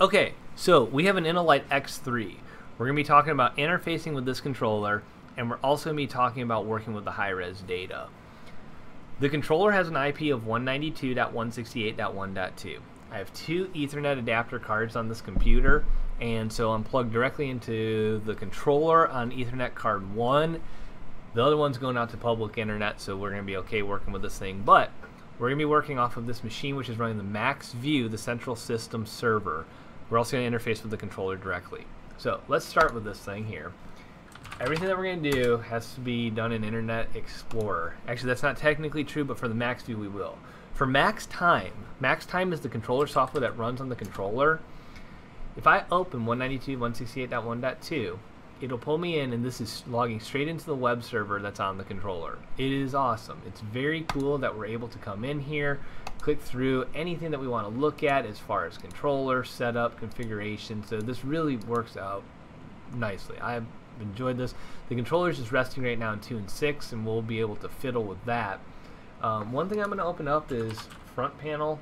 Okay, so we have an Intelight X3. We're going to be talking about interfacing with this controller, and we're also going to be talking about working with the high-res data. The controller has an IP of 192.168.1.2. I have two Ethernet adapter cards on this computer, and so I'm plugged directly into the controller on Ethernet card 1. The other one's going out to public internet, so we're going to be okay working with this thing. But we're going to be working off of this machine, which is running the MaxView, the central system server. We're also going to interface with the controller directly. So let's start with this thing here. Everything that we're going to do has to be done in Internet Explorer. Actually, that's not technically true, but for the MaxView we will. For MaxTime, MaxTime is the controller software that runs on the controller. If I open 192.168.1.2, it'll pull me in and this is logging straight into the web server that's on the controller. It is awesome. It's very cool that we're able to come in here, click through anything that we want to look at as far as controller, setup, configuration. So this really works out nicely. I've enjoyed this. The controller is just resting right now in 2 and 6 and we'll be able to fiddle with that. Um, one thing I'm going to open up is front panel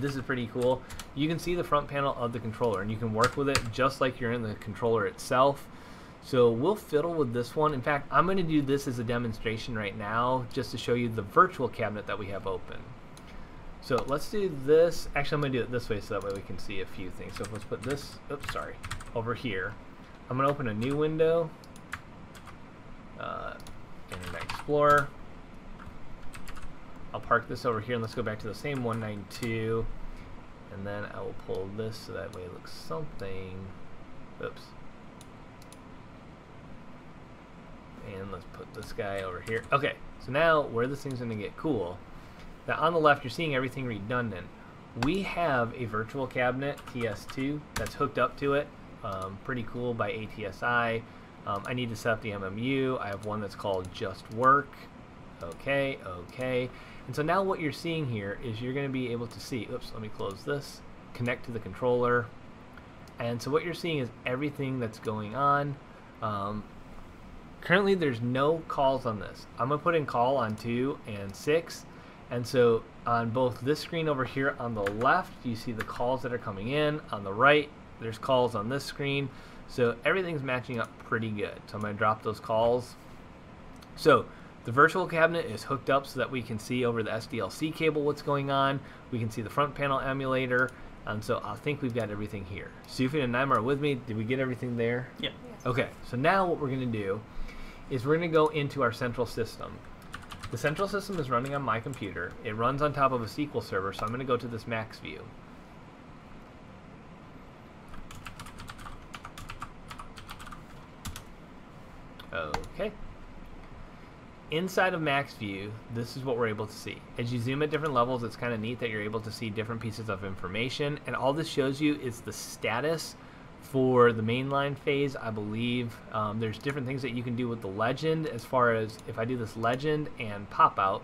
this is pretty cool. You can see the front panel of the controller and you can work with it just like you're in the controller itself. So we'll fiddle with this one. In fact, I'm going to do this as a demonstration right now just to show you the virtual cabinet that we have open. So let's do this. Actually, I'm going to do it this way so that way we can see a few things. So let's put this, oops, sorry, over here. I'm going to open a new window, uh, Internet Explorer. I'll park this over here and let's go back to the same 192 and then I will pull this so that way it looks something. Oops. And let's put this guy over here. Okay so now where this thing's gonna get cool. Now on the left you're seeing everything redundant. We have a virtual cabinet TS2 that's hooked up to it. Um, pretty cool by ATSI um, I need to set up the MMU I have one that's called just work. Okay okay and so now what you're seeing here is you're going to be able to see, oops, let me close this, connect to the controller. And so what you're seeing is everything that's going on. Um, currently there's no calls on this. I'm going to put in call on 2 and 6. And so on both this screen over here on the left, you see the calls that are coming in. On the right, there's calls on this screen. So everything's matching up pretty good. So I'm going to drop those calls. So the virtual cabinet is hooked up so that we can see over the SDLC cable what's going on. We can see the front panel emulator. And so I think we've got everything here. Sufyan and Naima are with me. Did we get everything there? Yeah. Okay, so now what we're going to do is we're going to go into our central system. The central system is running on my computer. It runs on top of a SQL server, so I'm going to go to this MaxView. Okay inside of MaxView, this is what we're able to see. As you zoom at different levels, it's kind of neat that you're able to see different pieces of information. And all this shows you is the status for the mainline phase, I believe. Um, there's different things that you can do with the legend as far as if I do this legend and pop out,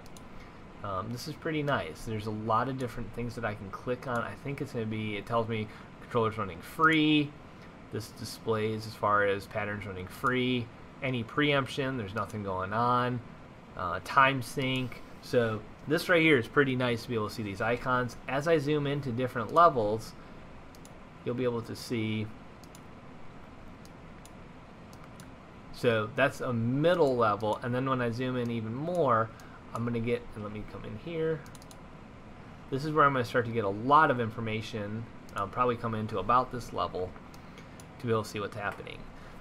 um, this is pretty nice. There's a lot of different things that I can click on. I think it's going to be, it tells me controller's running free. This displays as far as patterns running free. Any preemption, there's nothing going on uh, time sync. So this right here is pretty nice to be able to see these icons. As I zoom into different levels, you'll be able to see. So that's a middle level, and then when I zoom in even more, I'm going to get, and let me come in here. This is where I'm going to start to get a lot of information. I'll probably come into about this level to be able to see what's happening.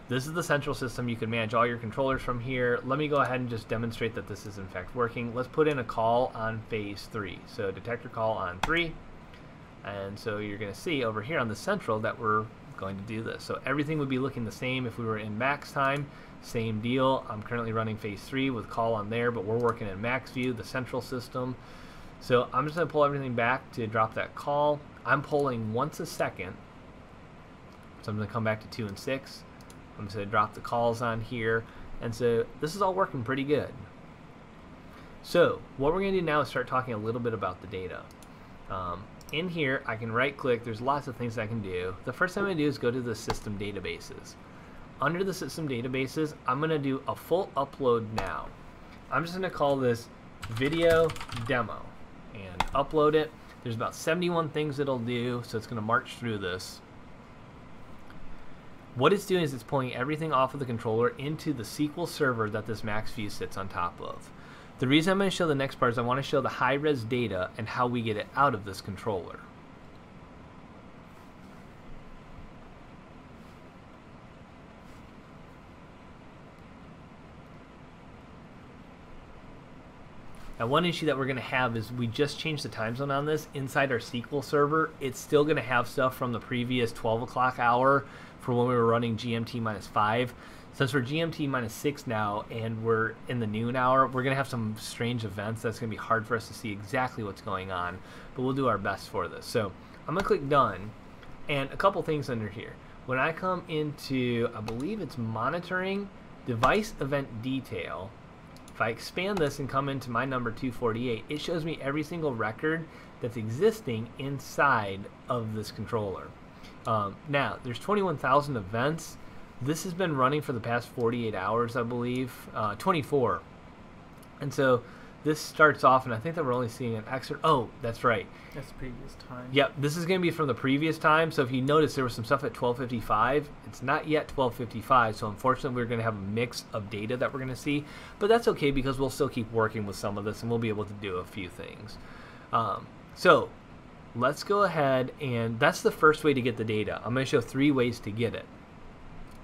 This is the central system. You can manage all your controllers from here. Let me go ahead and just demonstrate that this is in fact working. Let's put in a call on phase 3. So detector call on 3. And so you're going to see over here on the central that we're going to do this. So everything would be looking the same if we were in max time. Same deal. I'm currently running phase 3 with call on there, but we're working in max view, the central system. So I'm just going to pull everything back to drop that call. I'm pulling once a second. So I'm going to come back to 2 and 6. I'm going to drop the calls on here. And so this is all working pretty good. So what we're going to do now is start talking a little bit about the data. Um, in here, I can right click. There's lots of things I can do. The first thing I'm going to do is go to the system databases. Under the system databases, I'm going to do a full upload now. I'm just going to call this video demo and upload it. There's about 71 things it'll do, so it's going to march through this. What it's doing is it's pulling everything off of the controller into the SQL server that this MaxView sits on top of. The reason I'm going to show the next part is I want to show the high-res data and how we get it out of this controller. Now, one issue that we're going to have is we just changed the time zone on this inside our SQL server. It's still going to have stuff from the previous 12 o'clock hour for when we were running GMT minus 5. Since we're GMT minus 6 now and we're in the noon hour, we're going to have some strange events that's going to be hard for us to see exactly what's going on, but we'll do our best for this. So I'm going to click Done, and a couple things under here. When I come into, I believe it's monitoring, device event detail, if I expand this and come into my number 248, it shows me every single record that's existing inside of this controller. Um, now, there's 21,000 events. This has been running for the past 48 hours, I believe, uh, 24. And so this starts off, and I think that we're only seeing an excerpt. Oh, that's right. That's previous time. Yep, this is going to be from the previous time. So if you notice, there was some stuff at 12:55. It's not yet 12:55, so unfortunately, we're going to have a mix of data that we're going to see. But that's okay because we'll still keep working with some of this, and we'll be able to do a few things. Um, so let's go ahead, and that's the first way to get the data. I'm going to show three ways to get it.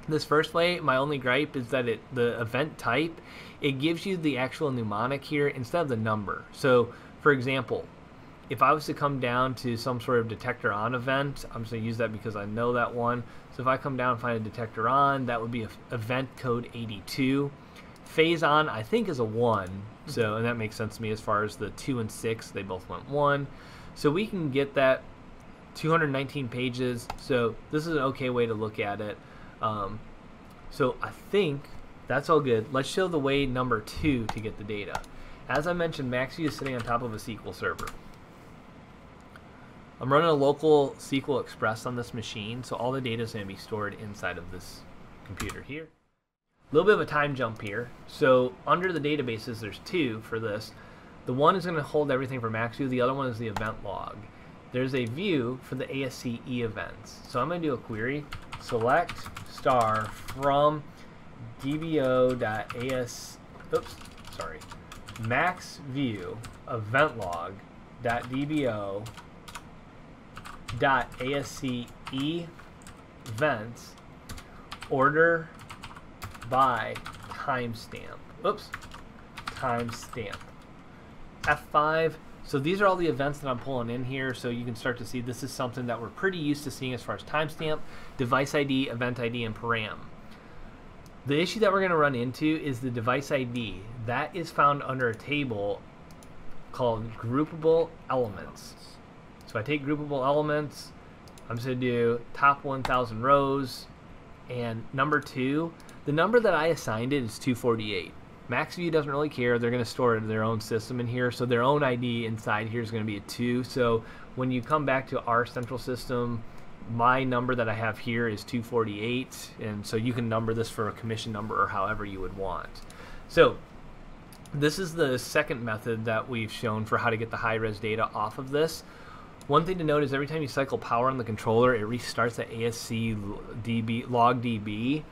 This first way, my only gripe is that it the event type, it gives you the actual mnemonic here instead of the number. So, for example, if I was to come down to some sort of detector on event, I'm just going to use that because I know that one. So if I come down and find a detector on, that would be event code 82. Phase on, I think, is a 1. So, and that makes sense to me as far as the 2 and 6, they both went 1. So we can get that 219 pages. So this is an okay way to look at it. Um, so I think that's all good. Let's show the way number two to get the data. As I mentioned, MaxView is sitting on top of a SQL server. I'm running a local SQL Express on this machine, so all the data is going to be stored inside of this computer here. A little bit of a time jump here. So under the databases, there's two for this. The one is going to hold everything for MaxView. The other one is the event log. There's a view for the ASCE events. So I'm going to do a query select star from dbo.as oops sorry max view event log dot dbo dot asce events order by timestamp oops timestamp F5 so these are all the events that I'm pulling in here, so you can start to see this is something that we're pretty used to seeing as far as timestamp, device ID, event ID, and param. The issue that we're going to run into is the device ID. That is found under a table called groupable elements. So I take groupable elements, I'm just going to do top 1000 rows, and number two, the number that I assigned it is 248. MaxView doesn't really care. They're going to store it in their own system in here. So their own ID inside here is going to be a 2. So when you come back to our central system, my number that I have here is 248. And so you can number this for a commission number or however you would want. So this is the second method that we've shown for how to get the high-res data off of this. One thing to note is every time you cycle power on the controller, it restarts the ASC DB, log DB.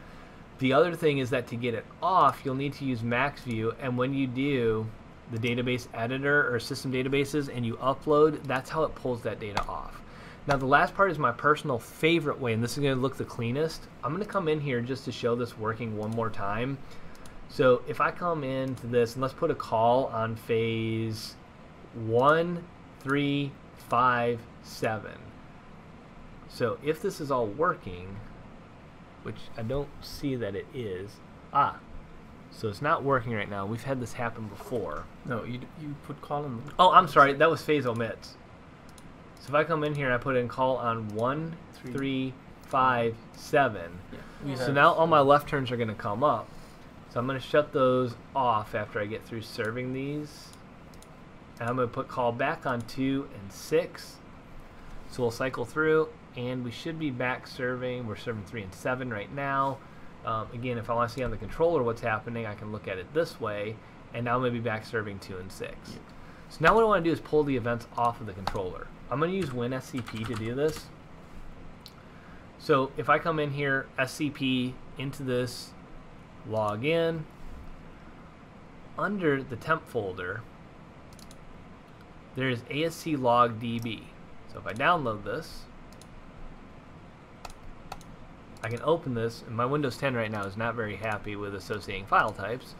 The other thing is that to get it off, you'll need to use MaxView, and when you do the database editor or system databases and you upload, that's how it pulls that data off. Now the last part is my personal favorite way, and this is going to look the cleanest. I'm going to come in here just to show this working one more time. So if I come into this, and let's put a call on phase 1, 3, 5, 7. So if this is all working, which I don't see that it is. Ah, so it's not working right now. We've had this happen before. No, you you put call column. Oh, I'm sorry. That was phase omits. So if I come in here and I put in call on one, three, three five, seven. Yeah. So now all my left turns are going to come up. So I'm going to shut those off after I get through serving these. And I'm going to put call back on two and six. So we'll cycle through and we should be back serving. We're serving 3 and 7 right now. Um, again, if I want to see on the controller what's happening, I can look at it this way, and now maybe back serving 2 and 6. So now what I want to do is pull the events off of the controller. I'm going to use WinSCP to do this. So if I come in here, SCP into this, log in, under the temp folder, there's ASC log DB. So if I download this, I can open this, and my Windows 10 right now is not very happy with associating file types.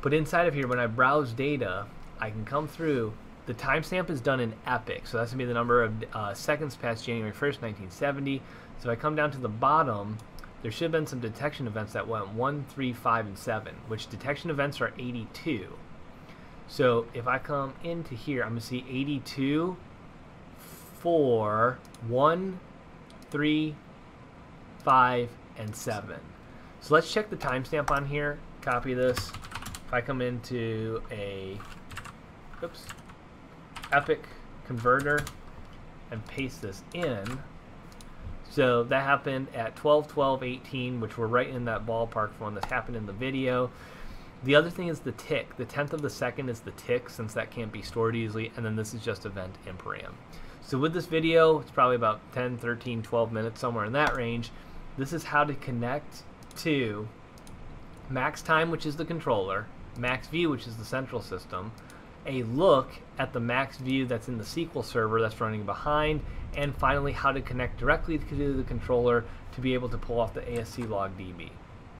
But inside of here, when I browse data, I can come through. The timestamp is done in epoch, so that's going to be the number of uh, seconds past January 1st, 1970. So if I come down to the bottom, there should have been some detection events that went 1, 3, 5, and 7, which detection events are 82. So if I come into here, I'm going to see 82 for 1, 3, 5, and 7. So let's check the timestamp on here. Copy this. If I come into a oops, Epoch converter and paste this in, so that happened at 12 12 18, which we're right in that ballpark for when this happened in the video. The other thing is the tick. The tenth of the second is the tick, since that can't be stored easily, and then this is just event imperam. So with this video, it's probably about 10, 13, 12 minutes, somewhere in that range. This is how to connect to max time, which is the controller, max view, which is the central system, a look at the max view that's in the SQL server that's running behind, and finally how to connect directly to the controller to be able to pull off the ASC log DB.